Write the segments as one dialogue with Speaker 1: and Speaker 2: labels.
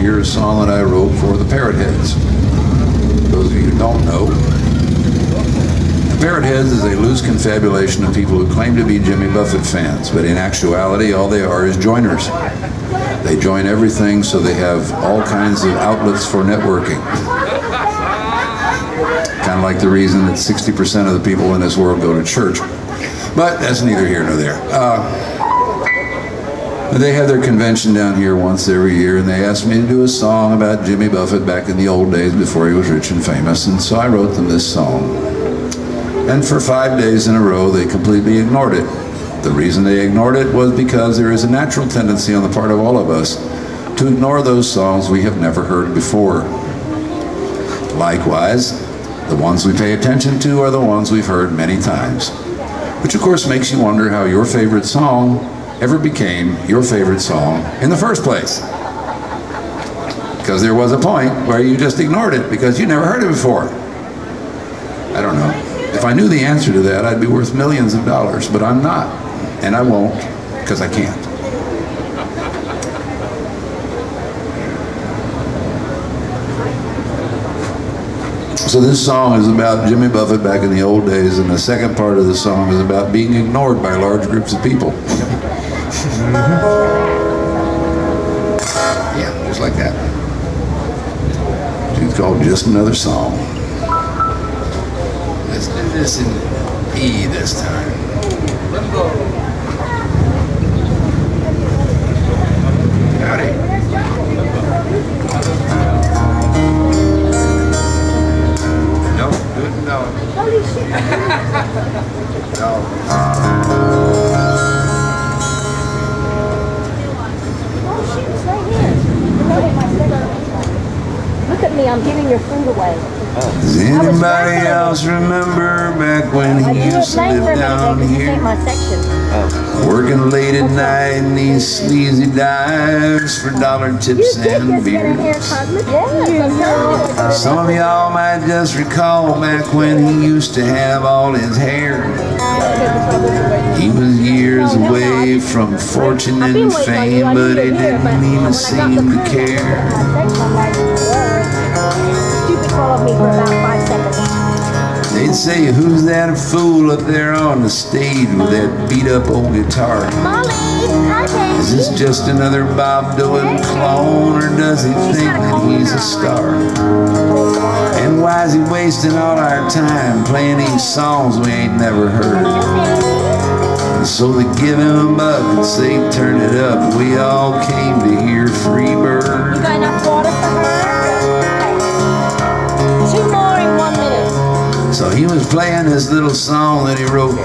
Speaker 1: hear a song that I wrote for the Parrot Heads. Those of you who don't know, the Parrot Heads is a loose confabulation of people who claim to be Jimmy Buffett fans, but in actuality, all they are is joiners. They join everything so they have all kinds of outlets for networking. Kind of like the reason that 60% of the people in this world go to church. But that's neither here nor there. Uh, they have their convention down here once every year, and they asked me to do a song about Jimmy Buffett back in the old days before he was rich and famous, and so I wrote them this song. And for five days in a row, they completely ignored it. The reason they ignored it was because there is a natural tendency on the part of all of us to ignore those songs we have never heard before. Likewise, the ones we pay attention to are the ones we've heard many times. Which of course makes you wonder how your favorite song ever became your favorite song in the first place. Because there was a point where you just ignored it because you never heard it before. I don't know. If I knew the answer to that, I'd be worth millions of dollars, but I'm not. And I won't because I can't. So this song is about Jimmy Buffett back in the old days, and the second part of the song is about being ignored by large groups of people. Yeah, just like that. It's called Just Another Song. Let's do this in E this time. Howdy.
Speaker 2: Look at me, I'm giving your food away.
Speaker 1: Does anybody else remember back when he used to
Speaker 2: late for a
Speaker 1: live
Speaker 2: minute
Speaker 1: down
Speaker 2: because this ain't
Speaker 1: here?
Speaker 2: my section. Oh.
Speaker 1: Working late at night in these sleazy dives for dollar tips
Speaker 2: did
Speaker 1: and
Speaker 2: just get a
Speaker 1: beer.
Speaker 2: haircut. Look at you. know.
Speaker 1: Uh, some of y'all might just recall back when he used to have all his hair. He was years away from fortune and
Speaker 2: waiting on you.
Speaker 1: fame, but he
Speaker 2: you were here, but
Speaker 1: didn't even
Speaker 2: when I got
Speaker 1: seem to care.
Speaker 2: I text my wife, Stupid followed me for about five seconds.
Speaker 1: They'd say, who's that fool up there on the stage with that beat up old guitar? Is this just another Bob Dylan clone, or does he think that he's a star? And why is he wasting all our time playing these songs we ain't never heard? And so they give him a buck and say, turn it up. We all came to hear Free
Speaker 2: You got enough water
Speaker 1: he was playing this little song that he wrote,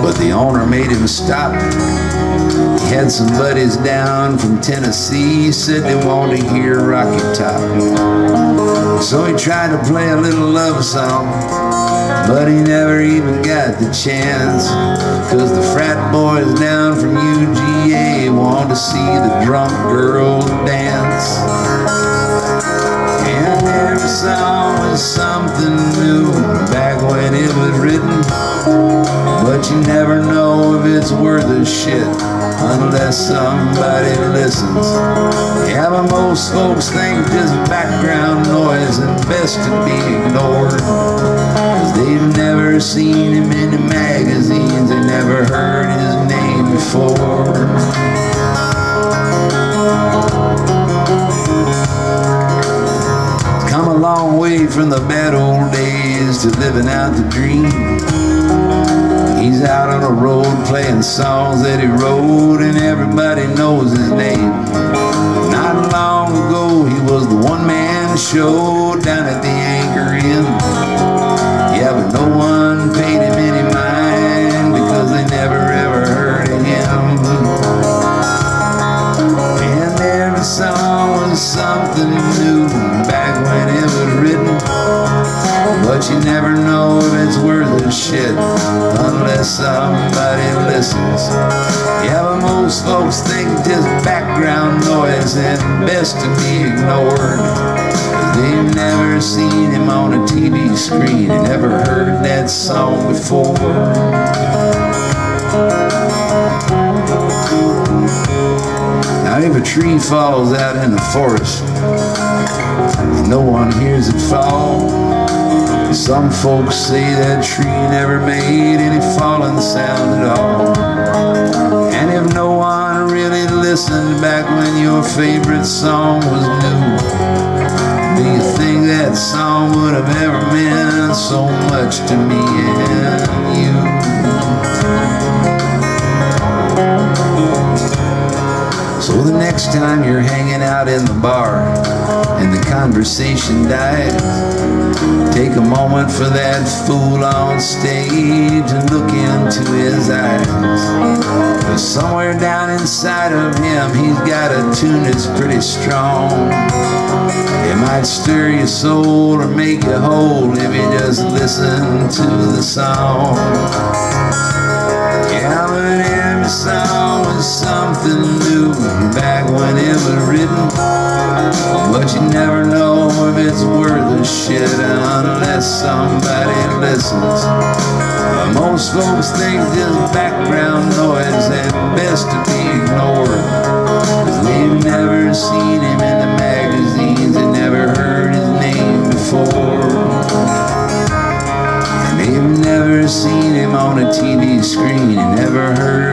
Speaker 1: but the owner made him stop. He had some buddies down from Tennessee, said they wanted to hear Rocky Top. So he tried to play a little love song, but he never even got the chance. Cause the frat boys down from UGA wanted to see the drunk girl dance. And every song was something new written. But you never know if it's worth a shit unless somebody listens. Yeah, but most folks think just background noise and best to be ignored. Cause they've never seen him in the magazines, they never heard his name before. Come a long way from the days to living out the dream. He's out on the road playing songs that he wrote, and everybody knows his name. Not long ago, he was the one man show down at the Anchor never know if it's worth a shit unless somebody listens. Yeah, but most folks think just background noise and best to be ignored. They've never seen him on a TV screen and never heard that song before. Now if a tree falls out in the forest, no one hears it fall. Some folks say that tree never made any falling sound at all. And if no one really listened back when your favorite song was new, do you think that song would have ever meant so much to me and conversation dies, take a moment for that fool on stage and look into his eyes. But somewhere down inside of him, he's got a tune that's pretty strong. It might stir your soul or make you whole if you just listen to the song. Yeah, but every song was something new back when it was written. It's worth a shit unless somebody listens. Most folks think this background noise at best to be ignored. Cause they've never seen him in the magazines and never heard his name before. And they've never seen him on a TV screen and never heard.